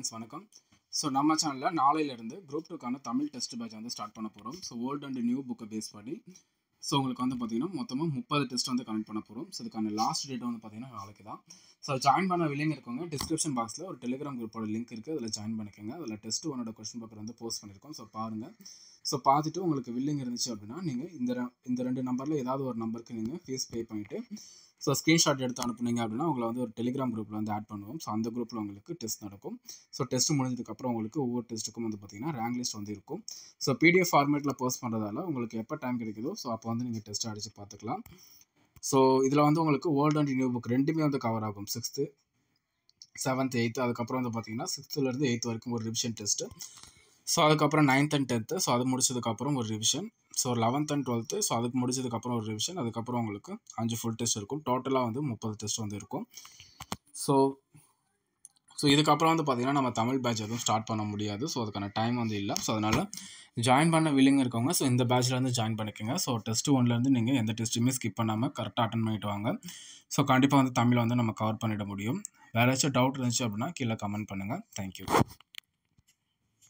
Friends வணக்கம். So நம்ம சேனலில் நாளையிலேருந்து குரூப் டூக்கான தமிழ் டெஸ்ட் பேட்ச் வந்து ஸ்டார்ட் பண்ண போகிறோம் ஸோ ஓல்டு அண்ட் நியூ புக்கை பேஸ் பண்ணி ஸோ உங்களுக்கு வந்து பார்த்தீங்கன்னா மொத்தமாக முப்பது டெஸ்ட் வந்து கனெக்ட் பண்ண போகிறோம் ஸோ இதுக்கான லாஸ்ட் டேட் வந்து பார்த்தீங்கன்னா நாளைக்கு தான். ஸோ ஜாயின் பண்ண வில்லிங் இருக்கவங்க டிஸ்கிரிப்ஷன் பாக்ஸில் ஒரு டெலிகிராம் குரூப்போட லிங்க் இருக்குது அதில் ஜாயின் பண்ணிக்கோங்க. அதில் டெஸ்ட் ஒன்னோட கொஸ்டின் பேப்பர் வந்து போஸ்ட் பண்ணியிருக்கோம் ஸோ பாருங்கள் ஸோ பார்த்துட்டு உங்களுக்கு வில்லிங் இருந்துச்சு அப்படின்னா நீங்கள் இந்த இந்த ரெண்டு நம்பரில் ஏதாவது ஒரு நம்பருக்கு நீங்கள் ஃபீஸ் பே பண்ணிவிட்டு ஸோ ஸ்க்ரீன்ஷாட் எடுத்து அனுப்புனீங்க அப்படின்னா உங்களை வந்து ஒரு டெலிகிராம் குரூப்பில் வந்து ஆட் பண்ணுவோம். ஸோ அந்த குரூப்பில் உங்களுக்கு டெஸ்ட் நடக்கும். ஸோ டெஸ்ட் முடிஞ்சதுக்கப்புறம் உங்களுக்கு ஒவ்வொரு டெஸ்ட்டுக்கும் வந்து பார்த்தீங்கன்னா ரேங்க் லிஸ்ட் வந்து இருக்கும். ஸோ பிடிஎஃப் ஃபார்மேட்டில் போஸ்ட் பண்ணுறதால உங்களுக்கு எப்போ டைம் கிடைக்குதோ ஸோ அப்போ வந்து நீங்கள் டெஸ்ட் அடித்து பார்த்துக்கலாம். ஸோ இதில் வந்து உங்களுக்கு ஓல்டு அண்ட் நியூ புக் ரெண்டுமே வந்து கவர் ஆகும். சிக்ஸ்த்து செவன்த் எயித்து அதுக்கப்புறம் வந்து பார்த்தீங்கன்னா சிக்ஸ்த்துலேருந்து எயித் வரைக்கும் ஒரு ரிவிஷன் டெஸ்ட்டு ஸோ அதுக்கப்புறம் நைன்த் அண்ட் டென்த்து ஸோ அது முடிச்சதுக்கப்புறம் ஒரு revision so eleventh and twelfth so அதுக்கு முடிச்சதுக்கப்புறம் ஒரு ரிவிஷன் அதுக்கப்புறம் உங்களுக்கு அஞ்சு ஃபுல் டெஸ்ட் இருக்கும். டோட்டலாக வந்து முப்பது டெஸ்ட் வந்து இருக்கும். ஸோ ஸோ இதுக்கப்புறம் வந்து பார்த்திங்கன்னா நம்ம தமிழ் பேட்ச் எதுவும் ஸ்டார்ட் பண்ண முடியாது. ஸோ அதுக்கான டைம் வந்து இல்லை. ஸோ அதனால் ஜாயின் பண்ண வில்லிங் இருக்கவங்க ஸோ இந்த பேட்சில் வந்து ஜாயின் பண்ணிக்கோங்க. ஸோ டெஸ்ட் ஒன்லேருந்து நீங்கள் எந்த டெஸ்ட்டுமே ஸ்கிப் பண்ணாமல் கரெக்டாக அட்டன் பண்ணிட்டு வாங்க. ஸோ கண்டிப்பாக வந்து தமிழை வந்து நம்ம கவர் பண்ணிட முடியும். வேறு ஏதாச்சும் டவுட் இருந்துச்சு அப்படின்னா கீழே கமெண்ட் பண்ணுங்கள் தேங்க்யூ